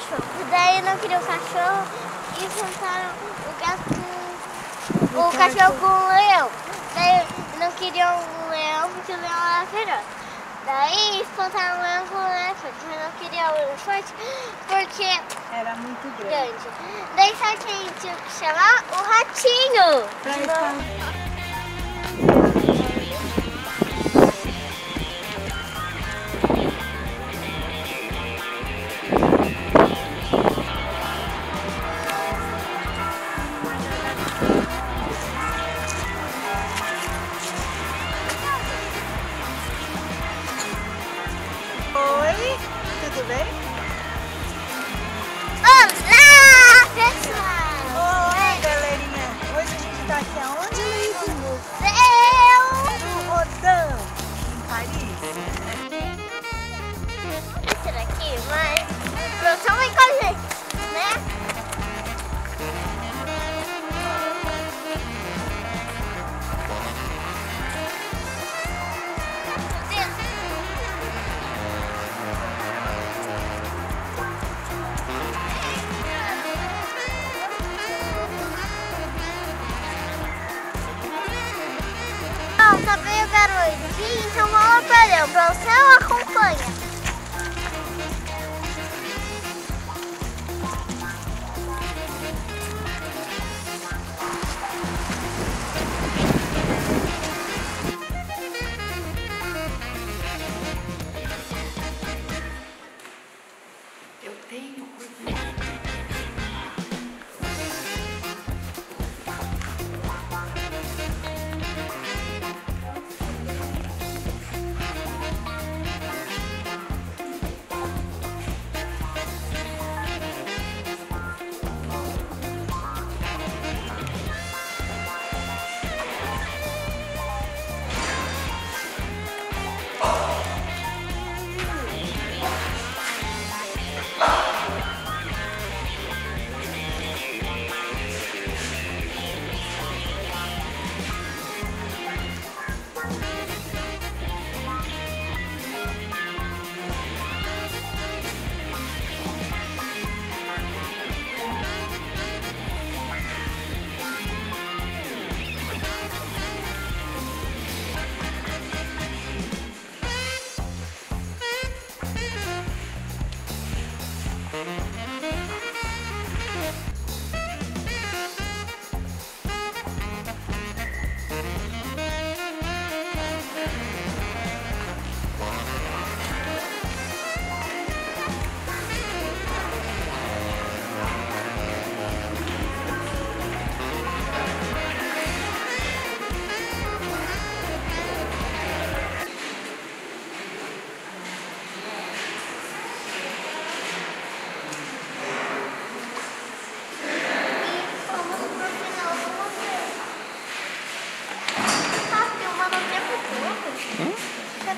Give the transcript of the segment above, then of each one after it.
cachorro. Daí não queria o cachorro e juntaram o gato com o, cachorro com o leão. Daí não queriam o leão porque o leão era feroz. Daí espantaram o leão com o elefante, mas não queria o elefante porque Era muito grande. grande. Daí sabe quem tinha que chamar? O ratinho. Pra Museu! No Rodin, em Paris. Esse daqui, mas a produção vem garotinho, então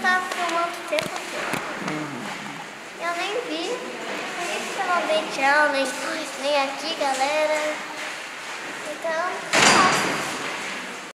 tava filmando o tempo todo? Eu nem vi. Que eu não dei tchau, nem, nem aqui, galera. Então,